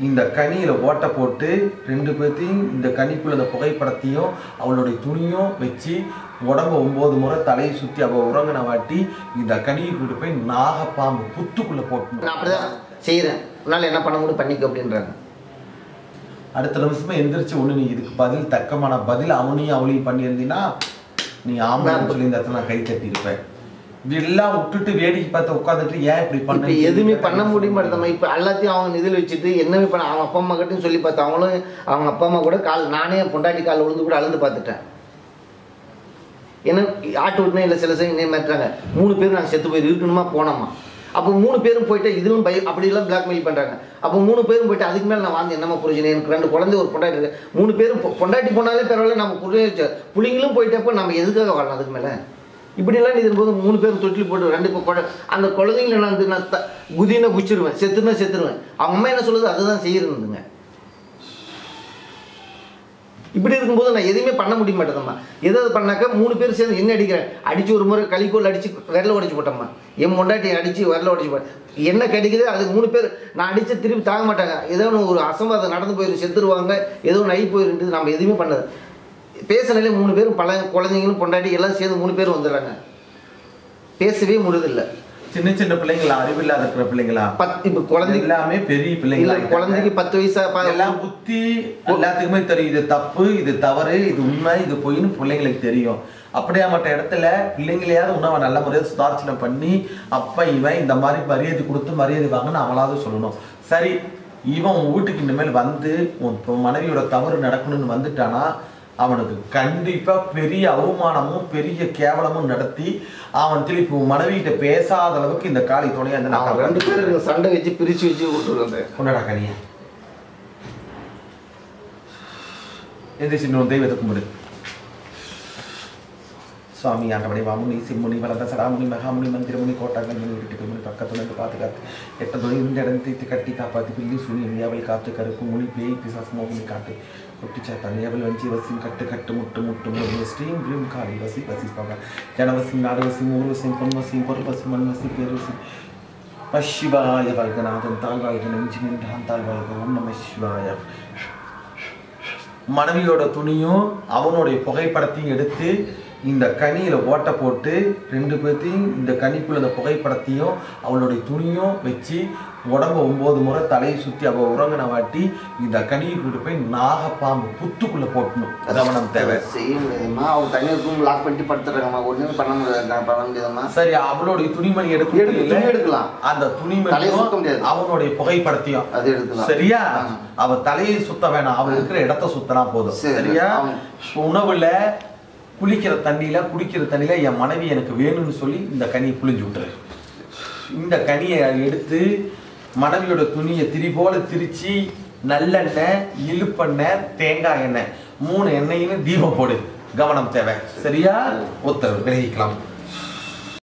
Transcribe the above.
இந்த கனியில ஓட்டை போட்டு ரெண்டு பேர்த்தையும் இந்த கனிக்குள்ள இந்த புகைப்படத்தையும் அவளுடைய துணியும் வச்சு உடம்ப ஒன்பது முறை தலையை சுத்தி அவ உறங்கின வாட்டி இந்த கனியை கொண்டு போய் நாகப்பாம்பு புத்துக்குள்ள போட்டு நான் அப்படிதான் செய்கிறேன் உன்னால் என்ன பண்ண முடியும் பண்ணிக்க அப்படின்றாங்க. அடுத்த நிமிஷமே எந்திரிச்சு ஒண்ணு நீ இதுக்கு பதில் தக்கமான பதில் அவனையும் அவளையும் பண்ணியிருந்தீங்கன்னா நீ ஆம்பளைன்னு சொல்லி இந்த இடத்துல நான் கை தட்டி இதெல்லாம் விட்டுட்டு வேடிக்கை பார்த்து உட்காந்துட்டு ஏன் இப்படி இப்போ பண்ண எதுவுமே பண்ண முடிய மாட்டேதம்மா இப்போ எல்லாத்தையும் அவங்க நிதியில் வச்சுட்டு என்னமே பண்ண அவங்க அப்பா அம்மா கிட்டையும் சொல்லி பார்த்து அவங்களும் அவங்க அப்பா அம்மா கூட கால் நானே பொண்டாட்டி கால் விழுந்து கூட அழுந்து பார்த்துட்டேன். ஏன்னா ஆட்டு விட்டுனே இல்லை சில சமயம் என்ன மாட்டுறாங்க மூணு பேரும் நாங்கள் செத்து போய் இருக்கணுமா போனோமா? அப்போ மூணு பேரும் போயிட்டு இதுவும் பய அப்படிலாம் பிளாக்மெயில் பண்ணுறாங்க அப்போ மூணு பேரும் போயிட்டு அதுக்கு மேலே நான் வாழ்ந்து என்னம்மா புரிஞ்சுனேன்? எனக்கு ரெண்டு குழந்தை ஒரு பொண்டாட்டி இருக்கு. மூணு பேரும் பொ- பொண்டாட்டி போனாலே பரவாயில்ல நம்ம புரிஞ்சு புள்ளிங்களும் போயிட்டப்போ நம்ம எதுக்காக வாழலாம் அதுக்கு மேலே? இப்படிலாம் நீ போது மூணு பேரும் தொட்டில் போட்டு ரெண்டு இப்போ குழ அந்த குழந்தைங்கள நான் வந்து நான் த- குதினா குச்சிருவேன் செத்துனா செத்துருவேன். அவங்க அம்மா என்ன சொல்லுது? அதுதான் செய்யறதுங்க. இப்படி இருக்கும்போது நான் எதுவுமே பண்ண முடிய மாட்டேதம்மா எதாவது பண்ணாக்கா மூணு பேர் சேர்ந்து என்ன அடிக்கிறேன்? அடித்து ஒரு முறை கலிக்கோல் அடித்து விரல உடைச்சு போட்டம்மா. என் முண்டாட்டி அடித்து விரல உடைச்சு போட்டேன் என்ன கிடைக்குது அதுக்கு மூணு பேர் நான் அடித்து திருப்பி தாங்க மாட்டாங்க. ஏதோ ஒன்று ஒரு அசம்பாதம் நடந்து போயிடும் செத்துருவாங்க. ஏதோ ஒன்று ஆகி போயிருந்து நம்ம எதுவுமே பண்ணது பேசினாலே மூணு பேரும் பல குழந்தைங்களும் பொண்டாட்டி எல்லாம் சேர்ந்து மூணு பேர் வந்துடுறாங்க. பேசவே முடியதில்லை சின்ன சின்ன பிள்ளைங்களா? அறிவில்லாத இருக்கிற பிள்ளைங்களா? பத் இப்போ குழந்தைங்க எல்லாமே பெரிய பிள்ளைங்களா குழந்தைக்கு பத்து வயசா எல்லாம் புத்தி எல்லாத்துக்குமே தெரியும். இது தப்பு இது தவறு இது உண்மை இது பொய்ன்னு பிள்ளைங்களுக்கு தெரியும். அப்படியா மற்ற இடத்துல பிள்ளைங்களையாவது உணவை நல்ல முறையாக சுதார்ச்சனை பண்ணி அப்ப இவன் இந்த மாதிரி மரியாதை கொடுத்து மரியாதை வாங்கன்னு அவளாவது சொல்லணும். சரி இவன் உன் வீட்டுக்கு இனிமேல் வந்து உன் மனைவியோட தவறு நடக்கணும்னு வந்துட்டானா அவனுக்கு கண்டிப்பா பெரிய அவமானமும் பெரிய கேவலமும் நடத்தி அவன் திருப்பி உன் மனைவிகிட்ட பேசாத அளவுக்கு இந்த காளி துணையா இருந்து நான் ரெண்டு பேரும் சண்டை வச்சு பிரிச்சு வச்சு விட்டுருவாங்க. கொண்டாடா கனியா. எந்திரிச்சு இன்னொரு தெய்வத்தை கும்பிடு. சுவாமி ஆண்டவனை வாமுனி சிம்முனி வளர்ந்த சடாமுனி மகாமுனி மந்திரமுனி கோட்டாங்கல் முனி வீட்டுக்கு முனி பக்கத்துல இருந்து பாதுகாத்து எட்ட இந்த இடம் தீர்த்து கட்டி காப்பாத்தி பில்லி சுனி இந்தியாவில் காத்து கருப்பு முனி பேய் பிசாசு மோகினி காட்டு கொட்டி தனியாவில் வஞ்சி வசிம் கட்டு கட்டு முட்டு முட்டு முருகி ஸ்ரீம் கிரீம் காலி வசி வசிப்பாங்க பாபா ஜனவசி நாடுவசி மூர்வசி பொன்வசி பொருள்வசி மண்வசி பேர்வசி. பசிவாய வல்கநாதன் தாழ்வாழ்க நெஞ்சு நின்றான் தாழ்வாழ்க ஓம் நம சிவாய. மனைவியோட துணியும் அவனுடைய புகைப்படத்தையும் எடுத்து இந்த கனியில ஓட்டை போட்டு ரெண்டு பேர்த்தையும் இந்த கனிக்குள்ள இந்த புகைப்படத்தையும் அவளுடைய துணியும் வச்சு உடம்ப ஒன்பது முறை தலையை சுத்தி அவ உறங்கின வாட்டி இந்த கனியை கொண்டு போய் நாகப்பாம்பு புத்துக்குள்ள போட்டணும். கவனம் தேவை. செய்ய முடியாதும்மா அவங்க தனியாக ரூம் லாக் பண்ணிட்டு படுத்துறாங்கம்மா ஒன்றுமே பண்ண முடியாது பண்ண முடியாதும்மா. சரி அவளுடைய துணிமணி எடுக்க- எடுக்க எடுக்கலாம். அந்த சுத்த முடியாது. அவனுடைய புகைப்படத்தையும். அது எடுக்கலாம். சரியா? ஆ. அவ தலையை சுத்த வேணாம். அவ இருக்கிற இடத்த சுத்தனா போதும். சரி. சரியா? உணவுல குளிக்கிற தண்ணியில் குடிக்கிற தண்ணியில் என் மனைவி எனக்கு வேணும்னு சொல்லி இந்த கனியை புளிஞ்சு விட்டுரு இந்த கனியை எடுத்து மனைவியோட துணியை திரி போல திரிச்சு நல்லெண்ணெய் இழுப்பெண்ணெய் தேங்காய் எண்ணெய் மூணு எண்ணெயின்னு தீபம் போடு. கவனம் தேவை. சரியா? உத்தரவு. விலகிக்கலாம்